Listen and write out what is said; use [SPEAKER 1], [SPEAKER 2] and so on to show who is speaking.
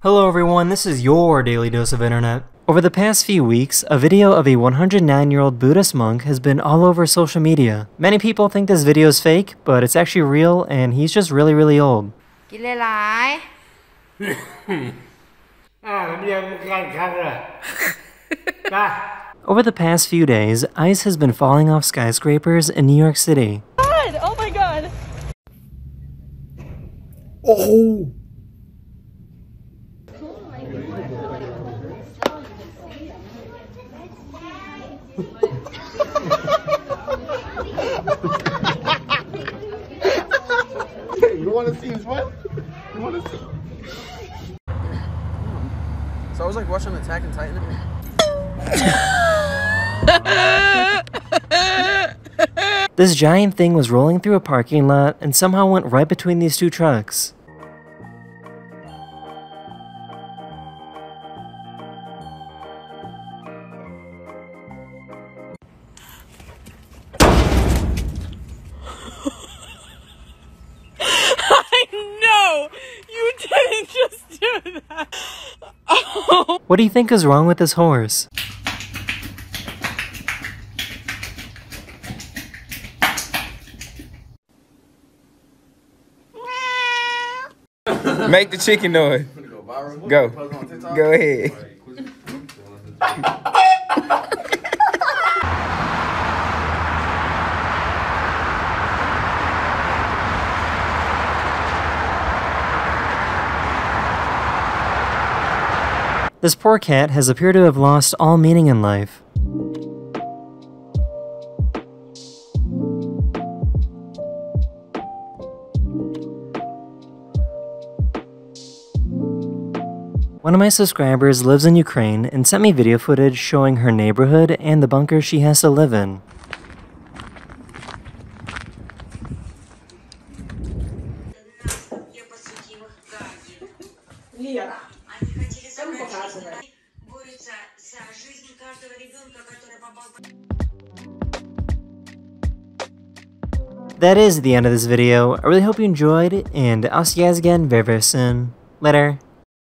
[SPEAKER 1] Hello everyone, this is your Daily Dose of Internet. Over the past few weeks, a video of a 109-year-old Buddhist monk has been all over social media. Many people think this video is fake, but it's actually real and he's just really, really old. over the past few days, ice has been falling off skyscrapers in New York City.
[SPEAKER 2] God! Oh my god!
[SPEAKER 3] Oh!
[SPEAKER 4] You want to see his what? You want to see?
[SPEAKER 5] So I was like watching Attack on Titan.
[SPEAKER 1] This giant thing was rolling through a parking lot and somehow went right between these two trucks.
[SPEAKER 2] Oh!
[SPEAKER 1] What do you think is wrong with this horse?
[SPEAKER 6] Make the chicken noise. Go. Go ahead.
[SPEAKER 1] This poor cat has appeared to have lost all meaning in life. One of my subscribers lives in Ukraine and sent me video footage showing her neighborhood and the bunker she has to live in
[SPEAKER 7] Я подсудимых Гаги. Лера. Они хотели забрать жизнь. Борются за жизнь каждого ребенка, который попал
[SPEAKER 1] That is the end of this video. I really hope you enjoyed, and I'll see you guys again very, very soon. Later.